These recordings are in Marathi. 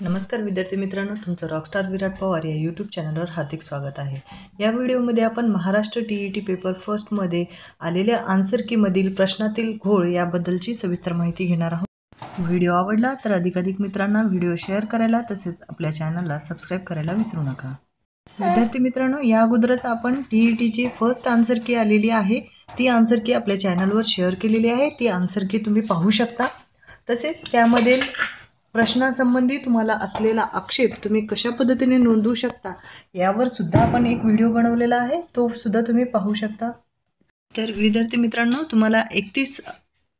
नमस्कार विद्यार्थी मित्रांनो तुमचं रॉकस्टार विराट पवार या यूट्यूब चॅनलवर हार्दिक स्वागत आहे. या व्हिडिओमध्ये आपण Maharashtra T E T paper फर्स्टमध्ये आलेल्या आन्सर कीमधील प्रश्नातील घोळ याबद्दलची सविस्तर माहिती घेणार आहोत. व्हिडिओ आवडला तर अधिकाधिक मित्रांना व्हिडिओ शेअर करायला तसेच आपल्या चॅनलला सबस्क्राईब करायला विसरू नका. विद्यार्थी मित्रांनो या अगोदरच आपण टी ई टीची फर्स्ट आन्सर की आलेली आहे. ती आन्सर की आपल्या चॅनलवर शेअर केलेली आहे. ती आन्सर की तुम्ही पाहू शकता. तसेच त्यामधील प्रश्नासंबंधी तुम्हाला असलेला आक्षेप तुम्ही कशा पद्धतीने नोंदवू शकता यावर सुद्धा आपण एक व्हिडिओ बनवलेला आहे. तो सुद्धा तुम्ही पाहू शकता. तर विद्यार्थी मित्रांनो तुम्हाला एकतीस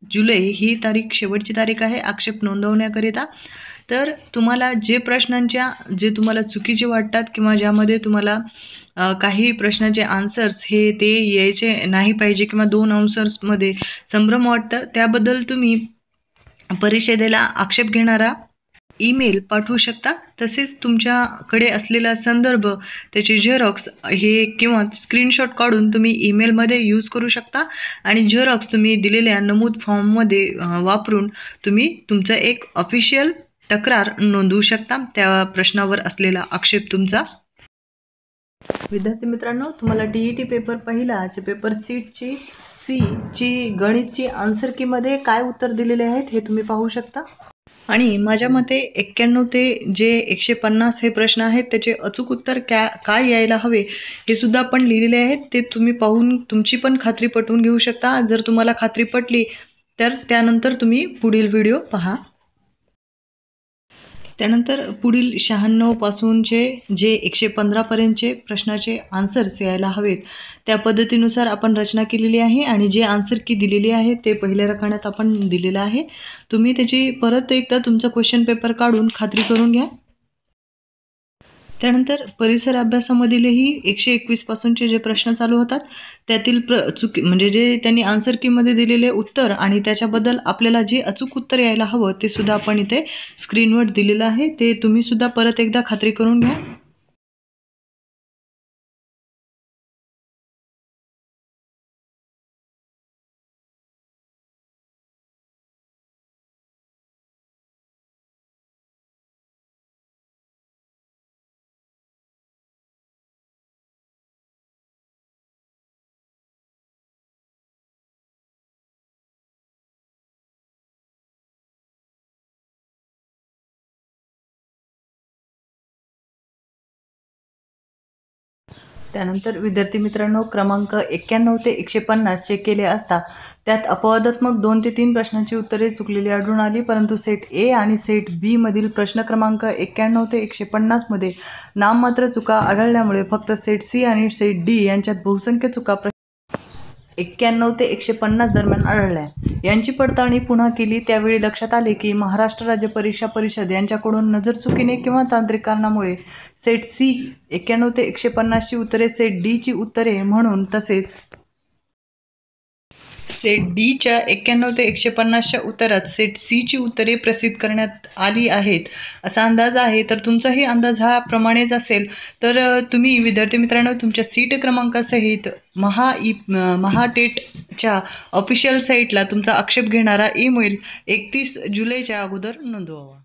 जुलै ही तारीख शेवटची तारीख आहे आक्षेप नोंदवण्याकरिता. तर तुम्हाला जे प्रश्नांच्या जे तुम्हाला चुकीचे वाटतात किंवा ज्यामध्ये तुम्हाला काही प्रश्नाचे आन्सर्स हे ते यायचे नाही पाहिजे किंवा दोन आन्सर्समध्ये संभ्रम वाटतं त्याबद्दल तुम्ही परिषदेला आक्षेप घेणारा ईमेल पाठवू शकता. तसेच तुमच्याकडे असलेला संदर्भ त्याचे झेरॉक्स हे किंवा स्क्रीनशॉट काढून तुम्ही ईमेलमध्ये यूज करू शकता. आणि झेरॉक्स तुम्ही दिलेल्या नमूद फॉर्ममध्ये वापरून तुम्ही तुमचं एक ऑफिशियल तक्रार नोंदवू शकता. त्या प्रश्नावर असलेला आक्षेप तुमचा. विद्यार्थी मित्रांनो तुम्हाला टी ई टी पेपर पहिला. पेपर सीटची सी ची गणितची आन्सर कीमध्ये काय उत्तर दिलेले आहेत हे तुम्ही पाहू शकता. आणि माझ्या मते एक्क्याण्णव ते जे एकशे पन्नास हे प्रश्न आहेत त्याचे अचूक उत्तर क्या काय यायला हवे हे सुद्धा आपण लिहिलेले आहेत. ते तुम्ही पाहून तुमची पण खात्री पटवून घेऊ शकता. जर तुम्हाला खात्री पटली तर त्यानंतर तुम्ही पुढील व्हिडिओ पहा. त्यानंतर पुढील शहाण्णवपासूनचे जे एकशे पंधरापर्यंतचे प्रश्नाचे आन्सर्स यायला हवेत त्या पद्धतीनुसार आपण रचना केलेली आहे आणि जे आन्सर की दिलेली आहे ते पहिल्या रखाण्यात आपण दिलेलं आहे. तुम्ही त्याची परत एकदा तुमचा क्वेश्चन पेपर काढून खात्री करून घ्या. त्यानंतर परिसर अभ्यासामधीलही एकशे एकवीसपासूनचे जे प्रश्न चालू होतात त्यातील प्र चुकी म्हणजे जे त्यांनी आन्सर कीमध्ये दिलेले उत्तर आणि त्याच्याबद्दल आपल्याला जे अचूक उत्तर यायला हवं ते सुद्धा आपण इथे स्क्रीनवर दिलेलं आहे. ते तुम्ही सुद्धा परत एकदा खात्री करून घ्या. त्यानंतर विद्यार्थी मित्रांनो क्रमांक एक्क्याण्णव ते एकशे पन्नास चेक केले असता त्यात अपवादात्मक दोन ते तीन प्रश्नांची उत्तरे चुकलेली आढळून आली. परंतु सेट ए आणि सेट बी मधील प्रश्न क्रमांक एक्क्याण्णव ते एकशे पन्नासमध्ये नाममात्र चुका आढळल्यामुळे फक्त सेट सी आणि सेट डी यांच्यात बहुसंख्य चुका एक्क्याण्णव ते एकशे पन्नास दरम्यान आढळल्या. यांची पडताळणी पुन्हा केली त्यावेळी लक्षात आले की महाराष्ट्र राज्य परीक्षा परिषद यांच्याकडून नजरचुकीने किंवा तांत्रिक कारणामुळे सेट सी एक्क्याण्णव ते एकशे पन्नासची उत्तरे सेट डीची उत्तरे म्हणून तसेच सेट डीच्या एक्क्याण्णव ते एकशे पन्नासच्या उत्तरात सेट सीची उत्तरे प्रसिद्ध करण्यात आली आहेत. असा अंदाज आहे. तर तुमचाही अंदाज हा प्रमाणेच असेल. तर तुम्ही विद्यार्थी मित्रांनो तुमच्या सीट क्रमांकासहित महा ई महाटेटच्या ऑफिशियल साईटला तुमचा आक्षेप घेणारा ईमेल एकतीस जुलैच्या अगोदर नोंदवावा.